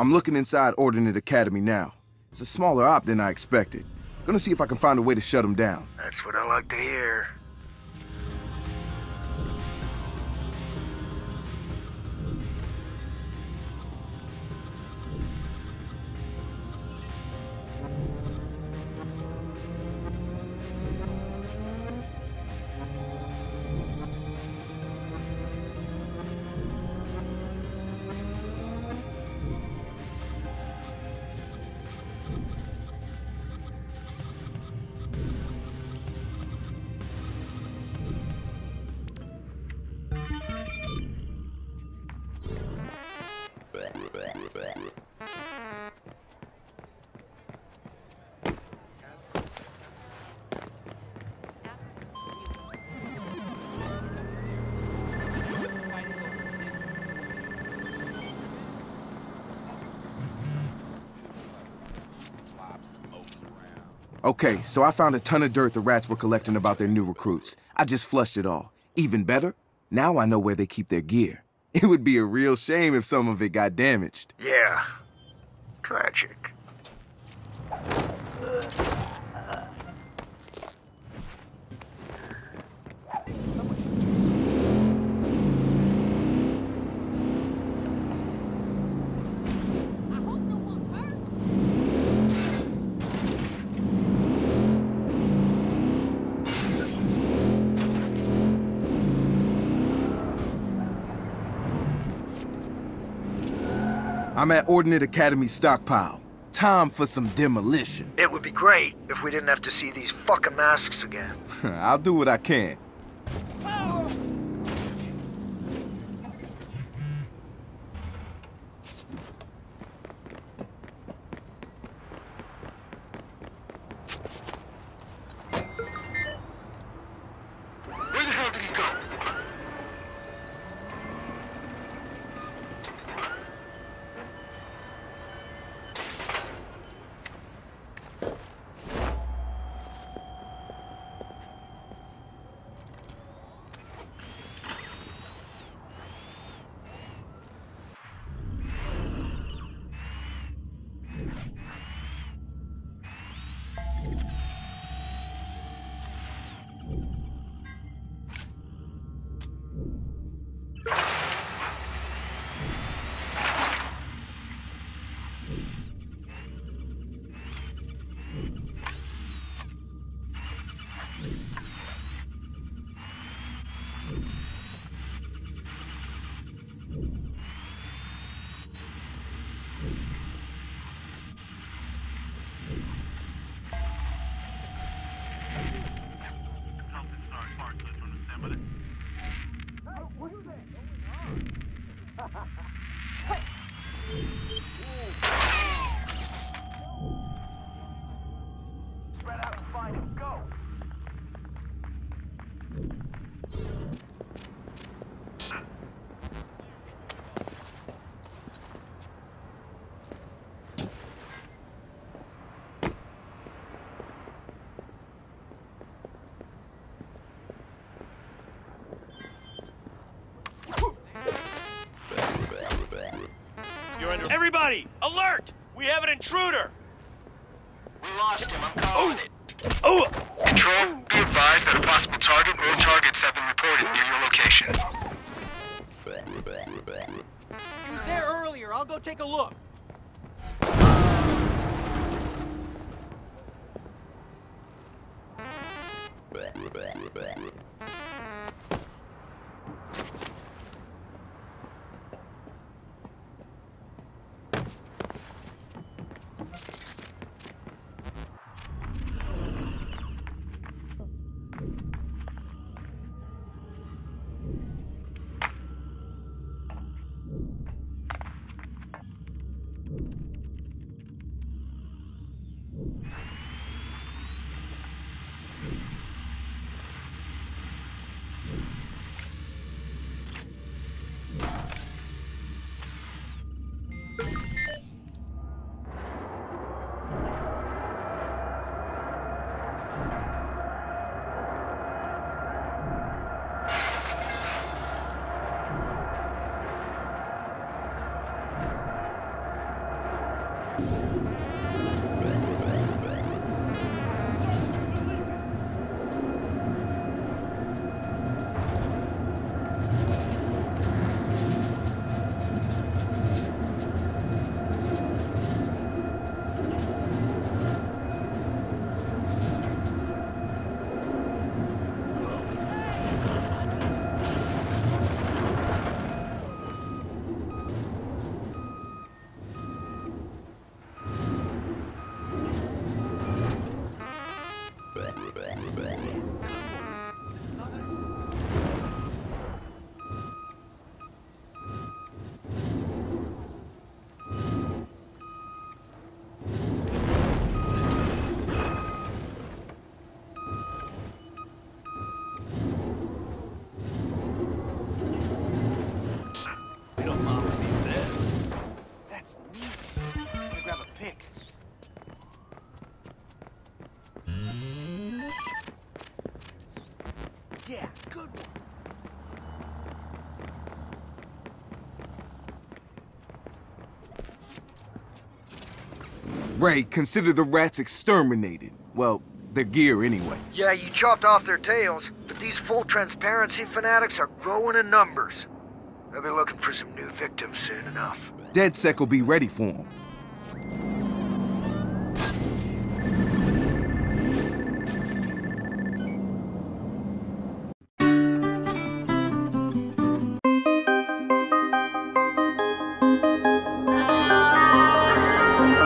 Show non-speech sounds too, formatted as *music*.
I'm looking inside Ordinate Academy now. It's a smaller op than I expected. Gonna see if I can find a way to shut them down. That's what I like to hear. Okay, so I found a ton of dirt the rats were collecting about their new recruits. I just flushed it all. Even better, now I know where they keep their gear. *laughs* It would be a real shame if some of it got damaged. Yeah. Tragic. I'm at Ordinate Academy stockpile. Time for some demolition. It would be great if we didn't have to see these fucking masks again. *laughs* I'll do what I can. ha ha ha You're. Everybody, alert! We have an intruder. We lost him. I'm calling oh! it. Oh! Control, be advised that a possible target or targets have been reported near your location. He was there earlier. I'll go take a look. Yeah, good one. Ray, consider the rats exterminated. Well, their gear anyway. Yeah, you chopped off their tails, but these full transparency fanatics are growing in numbers. They'll be looking for some new victims soon enough. DedSec will be ready for them.